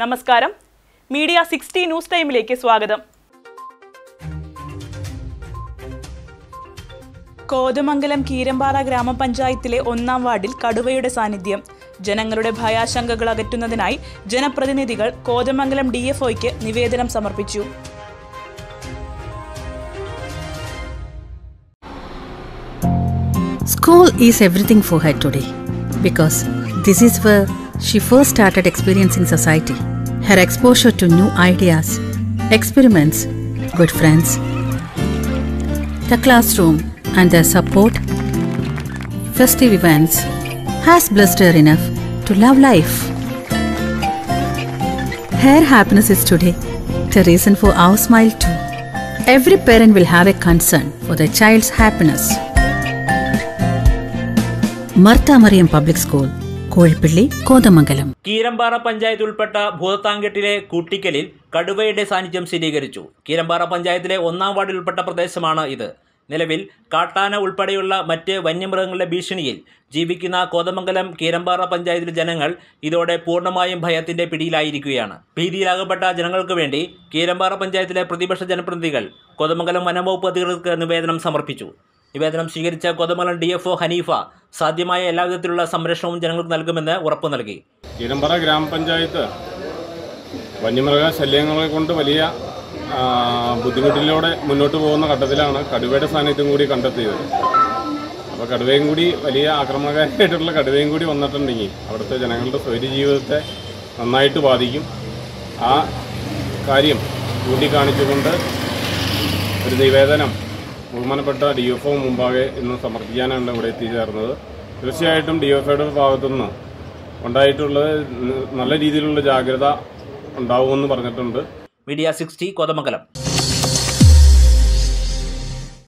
നമസ്കാരം. Media sixty news ടൈമിലേക്ക് സ്വാഗതം. കോതമംഗലം കീരമ്പാറ ഗ്രാമപഞ്ചായത്തിലെ ഒന്നാം വാർഡിൽ കടുവയുടെ സാന്നിധ്യം. ജനങ്ങളുടെ ഭയാശങ്കകൾ അകറ്റുന്നതിനായി ജനപ്രതിനിധികൾ കോതമംഗലം ഡി എഫ് ഒയ്ക്ക് നിവേദനം സമർപ്പിച്ചു. School is everything for head today because this is she first started experiencing society. Her exposure to new ideas, experiments, good friends, the classroom and their support, festive events, has blessed her enough to love life. Her happiness is today the reason for our smile too. Every parent will have a concern for their child's happiness. Martha Mariam Public School Kozhippally Kothamangalam. Keerampara panchayat ഉൾപ്പെട്ട ഭൂതത്താങ്കെട്ടിലെ കൂട്ടിക്കലിൽ കടുവയുടെ സാന്നിധ്യം സ്ഥിരീകരിച്ചു. കീരമ്പാറ പഞ്ചായത്തിലെ ഒന്നാം വാർഡിൽ ഉൾപ്പെട്ട പ്രദേശമാണ് ഇത്. നിലവിൽ കാട്ടാന ഉൾപ്പെടെയുള്ള മറ്റ് വന്യമൃഗങ്ങളുടെ ഭീഷണിയിൽ ജീവിക്കുന്ന കോതമംഗലം കീരമ്പാറ പഞ്ചായത്തിലെ ജനങ്ങൾ ഇതോടെ പൂർണമായും ഭയത്തിന്റെ പിടിയിലായിരിക്കുകയാണ്. ഭീതിയിലാകപ്പെട്ട ജനങ്ങൾക്ക് വേണ്ടി കീരമ്പാറ പഞ്ചായത്തിലെ പ്രതിപക്ഷ ജനപ്രതിനിധികൾ കോതമംഗലം വനംവകുപ്പ് അധികൃതർക്ക് നിവേദനം സമർപ്പിച്ചു. നിവേദനം സ്വീകരിച്ച കോതമംഗലം ഡി എഫ് ഹനീഫ സാധ്യമായ എല്ലാവിധത്തിലുള്ള സംരക്ഷണവും ജനങ്ങൾക്ക് നൽകുമെന്ന് ഉറപ്പു നൽകി. ഇരമ്പറ ഗ്രാമപഞ്ചായത്ത് വന്യമൃഗ ശല്യങ്ങളെ കൊണ്ട് വലിയ ബുദ്ധിമുട്ടിലൂടെ മുന്നോട്ട് പോകുന്ന ഘട്ടത്തിലാണ് കടുവയുടെ സാന്നിധ്യം കൂടി കണ്ടെത്തിയത്. അപ്പോൾ കടുവയും കൂടി വലിയ ആക്രമണകാരിയായിട്ടുള്ള കടുവയും കൂടി വന്നിട്ടുണ്ടെങ്കിൽ അവിടുത്തെ ജനങ്ങളുടെ സ്വൈര്യ ജീവിതത്തെ നന്നായിട്ട് ബാധിക്കും. ആ കാര്യം ചൂണ്ടിക്കാണിച്ചുകൊണ്ട് ഒരു നിവേദനം ബഹുമാനപ്പെട്ട ഡി എഫ് ഒ മുമ്പാകെ ഇന്ന് സമർപ്പിക്കാനാണ് ഇവിടെ എത്തിച്ചേർന്നത്. തീർച്ചയായിട്ടും ഡി എഫ് ഒയുടെ ഭാഗത്തുനിന്ന് ഉണ്ടായിട്ടുള്ളത് നല്ല രീതിയിലുള്ള ജാഗ്രത ഉണ്ടാവുമെന്ന് പറഞ്ഞിട്ടുണ്ട്. Media sixty Kothamangalam.